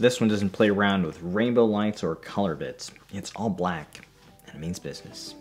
This one doesn't play around with rainbow lights or color bits. It's all black, and it means business.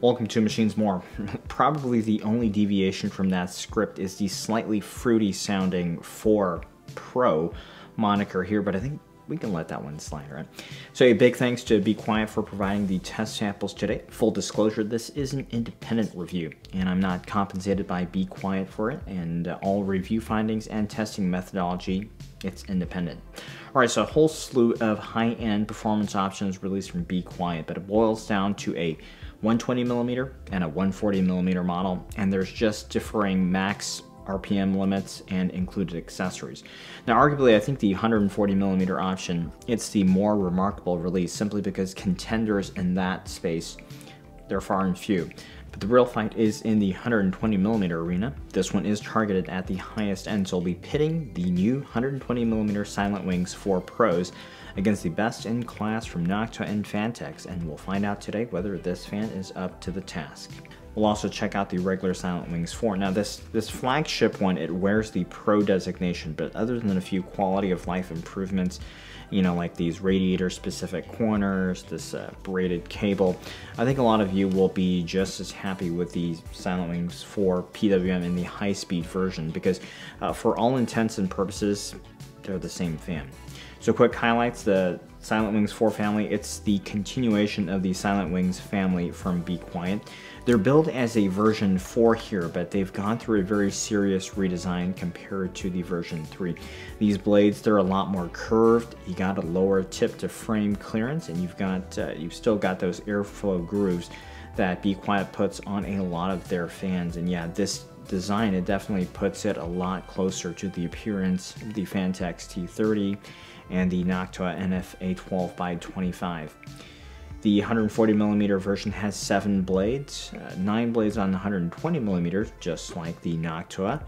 Welcome to Machines More. Probably the only deviation from that script is the slightly fruity sounding 4 Pro moniker here, but I think we can let that one slide, right? So a big thanks to Be Quiet for providing the test samples today. Full disclosure, this is an independent review, and I'm not compensated by Be Quiet for it, and all review findings and testing methodology, it's independent. All right, so a whole slew of high-end performance options released from Be Quiet, but it boils down to a 120 millimeter and a 140 millimeter model, and there's just differing max RPM limits and included accessories. Now, arguably, I think the 140 millimeter option, it's the more remarkable release simply because contenders in that space, they're far and few. But the real fight is in the 120 millimeter arena. This one is targeted at the highest end, so we'll be pitting the new 120 millimeter Silent Wings 4 Pros against the best in class from Noctua and Phanteks, and we'll find out today whether this fan is up to the task. We'll also check out the regular Silent Wings 4. Now this, this flagship one, it wears the Pro designation, but other than a few quality of life improvements, you know, like these radiator specific corners, this uh, braided cable, I think a lot of you will be just as happy with the Silent Wings 4 PWM in the high speed version because uh, for all intents and purposes, they're the same fan. So quick highlights, the Silent Wings 4 family, it's the continuation of the Silent Wings family from Be Quiet. They're billed as a version 4 here, but they've gone through a very serious redesign compared to the version 3. These blades, they're a lot more curved. You got a lower tip to frame clearance, and you've got uh, you've still got those airflow grooves that Be Quiet puts on a lot of their fans. And yeah, this design, it definitely puts it a lot closer to the appearance of the Phanteks T30 and the Noctua NF-A12 by 25. The 140 millimeter version has seven blades, uh, nine blades on the 120 millimeters, just like the Noctua.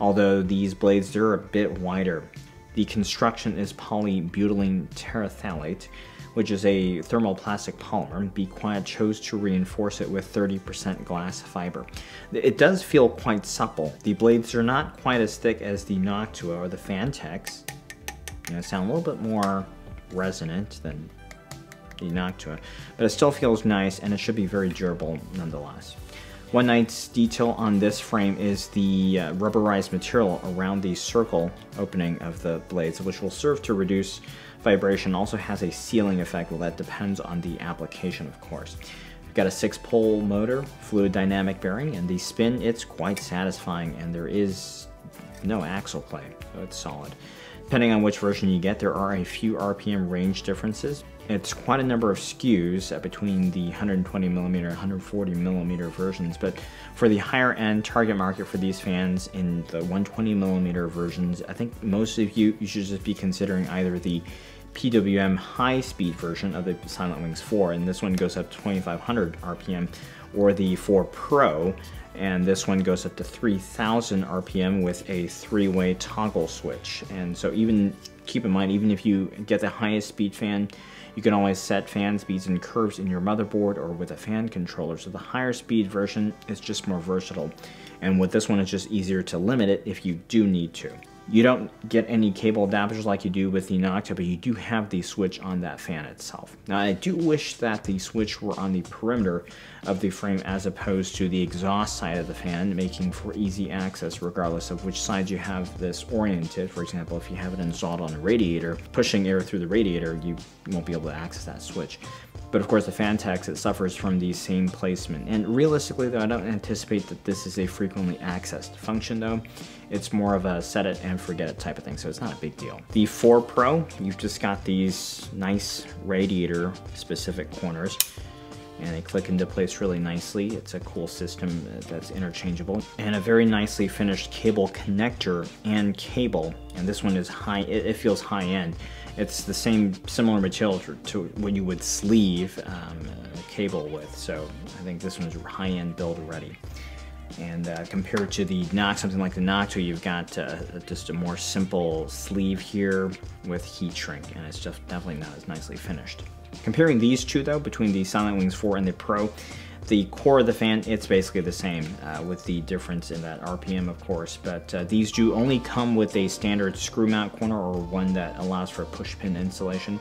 Although these blades they're a bit wider. The construction is polybutylene terephthalate, which is a thermoplastic polymer. Be Quiet chose to reinforce it with 30% glass fiber. It does feel quite supple. The blades are not quite as thick as the Noctua or the Phanteks. You know, sound a little bit more resonant than the Noctua, but it still feels nice and it should be very durable nonetheless. One nice detail on this frame is the uh, rubberized material around the circle opening of the blades, which will serve to reduce vibration. Also has a sealing effect, well that depends on the application of course. We've got a six pole motor, fluid dynamic bearing, and the spin, it's quite satisfying and there is no axle play, so it's solid. Depending on which version you get, there are a few RPM range differences. It's quite a number of SKUs uh, between the 120mm and 140mm versions, but for the higher end target market for these fans in the 120mm versions, I think most of you, you should just be considering either the PWM high speed version of the Silent Wings 4, and this one goes up to 2500 RPM, or the 4 Pro, and this one goes up to 3000 RPM with a three-way toggle switch. And so even keep in mind, even if you get the highest speed fan, you can always set fan speeds and curves in your motherboard or with a fan controller. So the higher speed version is just more versatile. And with this one, it's just easier to limit it if you do need to. You don't get any cable adapters like you do with the Noctua, but you do have the switch on that fan itself. Now I do wish that the switch were on the perimeter of the frame as opposed to the exhaust side of the fan, making for easy access regardless of which side you have this oriented. For example, if you have it installed on a radiator, pushing air through the radiator, you won't be able to access that switch. But of course the Phanteks, it suffers from the same placement. And realistically though, I don't anticipate that this is a frequently accessed function though. It's more of a set it and forget it type of thing, so it's not a big deal. The 4 Pro, you've just got these nice radiator specific corners and they click into place really nicely. It's a cool system that's interchangeable. And a very nicely finished cable connector and cable. And this one is high, it, it feels high end. It's the same similar material to, to what you would sleeve um, cable with. So I think this one's high end build already. And uh, compared to the Nox, something like the Noctua, you've got uh, just a more simple sleeve here with heat shrink, and it's just definitely not as nicely finished. Comparing these two though, between the Silent Wings 4 and the Pro, The core of the fan, it's basically the same uh, with the difference in that RPM, of course, but uh, these do only come with a standard screw mount corner or one that allows for push pin installation.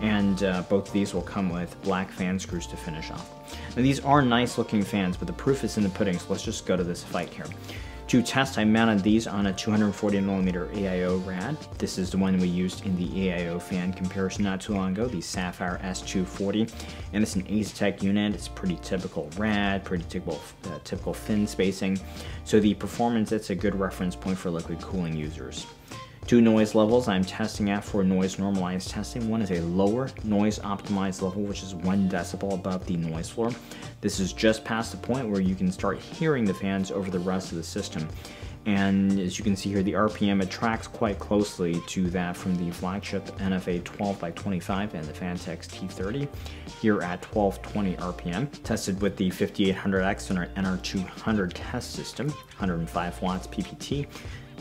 And uh, both these will come with black fan screws to finish off. Now these are nice looking fans, but the proof is in the pudding, so let's just go to this fight here. To test, I mounted these on a 240mm AIO rad. This is the one we used in the AIO fan comparison not too long ago, the Sapphire S240. And it's an Asetek unit. It's pretty typical rad, pretty typical, uh, typical fin spacing. So the performance, it's a good reference point for liquid cooling users. Two noise levels I'm testing at for noise normalized testing. One is a lower noise optimized level, which is one decibel above the noise floor. This is just past the point where you can start hearing the fans over the rest of the system. And as you can see here, the RPM tracks quite closely to that from the flagship NFA 12 by 25 and the Phanteks T30 here at 1220 RPM. Tested with the 5800X and our NR200 test system, 105 watts PPT.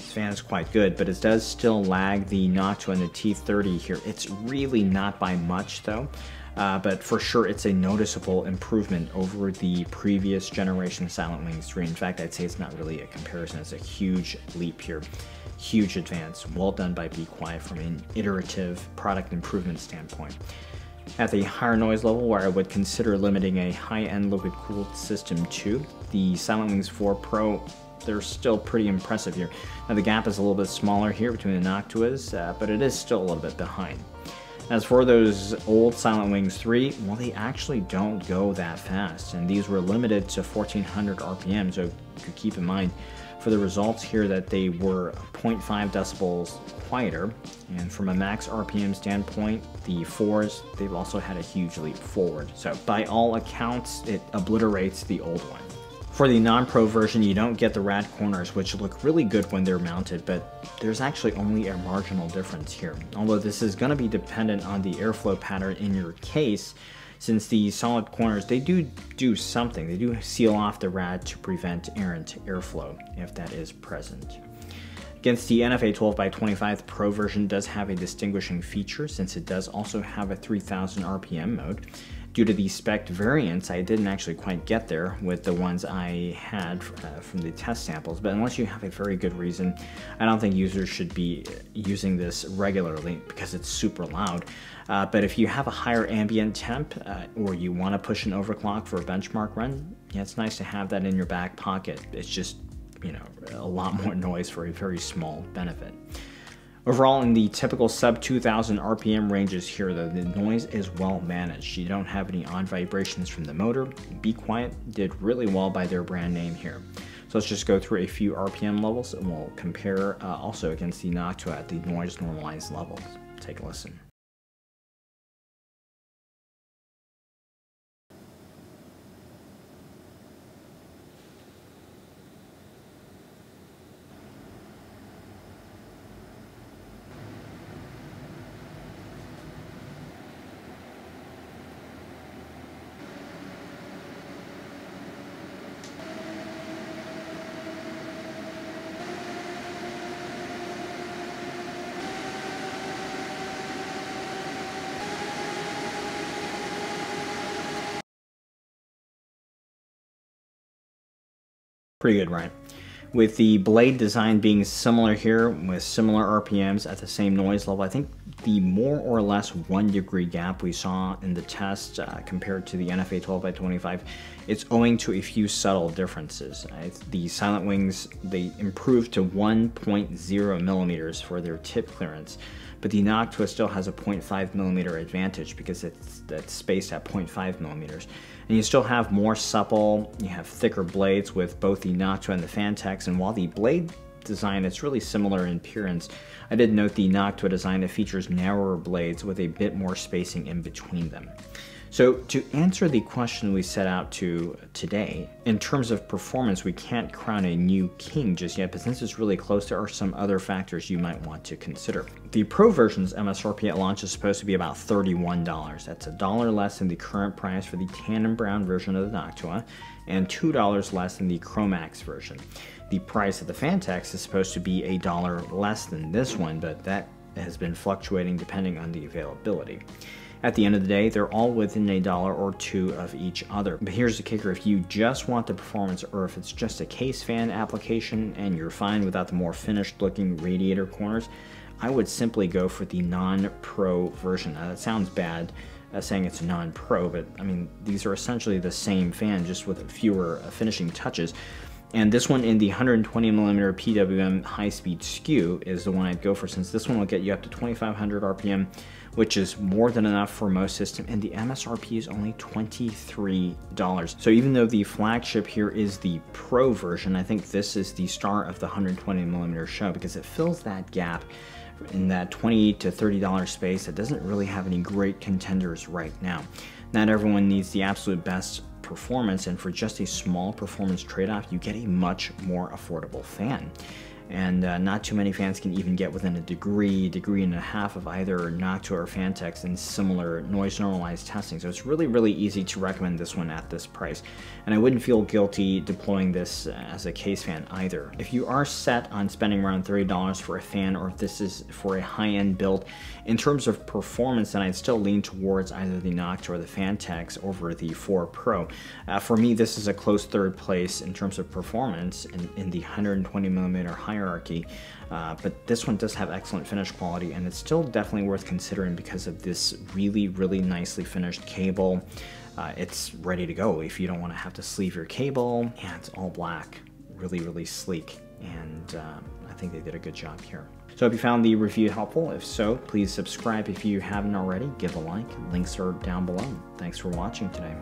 This fan is quite good, but it does still lag the Noctua and the T30 here. It's really not by much though. Uh, but for sure it's a noticeable improvement over the previous generation Silent Wings 3. In fact, I'd say it's not really a comparison, it's a huge leap here. Huge advance, well done by Be Quiet from an iterative product improvement standpoint. At the higher noise level where I would consider limiting a high-end liquid cooled system to, the Silent Wings 4 Pro they're still pretty impressive here. Now the gap is a little bit smaller here between the Noctuas, uh, but it is still a little bit behind. As for those old Silent Wings 3, well they actually don't go that fast, and these were limited to 1400 RPM, so you keep in mind for the results here that they were 0.5 decibels quieter, and from a max RPM standpoint, the 4s, they've also had a huge leap forward. So by all accounts, it obliterates the old one. For the non-pro version, you don't get the rad corners, which look really good when they're mounted, but there's actually only a marginal difference here. Although this is going to be dependent on the airflow pattern in your case, since the solid corners, they do do something. They do seal off the rad to prevent errant airflow, if that is present. Against the NFA 12 x 25 Pro version does have a distinguishing feature since it does also have a 3000 RPM mode due to the spec variants, I didn't actually quite get there with the ones I had uh, from the test samples. But unless you have a very good reason, I don't think users should be using this regularly because it's super loud. Uh, but if you have a higher ambient temp uh, or you want to push an overclock for a benchmark run, yeah, it's nice to have that in your back pocket. It's just, you know, a lot more noise for a very small benefit. Overall, in the typical sub 2000 RPM ranges here, though, the noise is well managed. You don't have any odd vibrations from the motor. Be Quiet did really well by their brand name here. So let's just go through a few RPM levels and we'll compare uh, also against the Noctua at the noise normalized levels. Take a listen. Pretty good, right? With the blade design being similar here with similar RPMs at the same noise level, I think the more or less one degree gap we saw in the test uh, compared to the NFA 12 by 25, it's owing to a few subtle differences. Uh, the Silent Wings, they improved to 1.0 millimeters for their tip clearance, but the Noctua still has a 0.5 millimeter advantage because it's, it's spaced at 0.5 millimeters. And you still have more supple, you have thicker blades with both the Noctua and the Phanteks, and while the blade design is really similar in appearance, I did note the Noctua design that features narrower blades with a bit more spacing in between them. So to answer the question we set out to today, in terms of performance, we can't crown a new king just yet, but since it's really close, there are some other factors you might want to consider. The Pro version's MSRP at launch is supposed to be about $31. That's a dollar less than the current price for the tan and brown version of the Noctua, and $2 less than the Chromax version. The price of the Phanteks is supposed to be a dollar less than this one, but that has been fluctuating depending on the availability. At the end of the day, they're all within a dollar or two of each other. But here's the kicker, if you just want the performance or if it's just a case fan application and you're fine without the more finished looking radiator corners, I would simply go for the non-pro version. Now that sounds bad, uh, saying it's non-pro, but I mean, these are essentially the same fan, just with fewer uh, finishing touches. And this one in the 120 millimeter PWM high-speed SKU is the one I'd go for since this one will get you up to 2500 RPM, which is more than enough for most systems, and the MSRP is only $23. So even though the flagship here is the Pro version, I think this is the star of the 120 millimeter show because it fills that gap in that 20 to $30 space that doesn't really have any great contenders right now. Not everyone needs the absolute best performance, and for just a small performance trade off, you get a much more affordable fan and uh, not too many fans can even get within a degree, degree and a half of either Noctua or Phanteks in similar noise normalized testing. So it's really, really easy to recommend this one at this price. And I wouldn't feel guilty deploying this as a case fan either. If you are set on spending around $30 for a fan or if this is for a high-end build, in terms of performance, then I'd still lean towards either the Noctua or the Phanteks over the 4 Pro. Uh, for me, this is a close third place in terms of performance in, in the 120 millimeter higher hierarchy. Uh, but this one does have excellent finish quality and it's still definitely worth considering because of this really, really nicely finished cable. Uh, it's ready to go if you don't want to have to sleeve your cable. Yeah, it's all black, really, really sleek. And uh, I think they did a good job here. So if you found the review helpful, if so, please subscribe if you haven't already, give a like, links are down below. Thanks for watching today.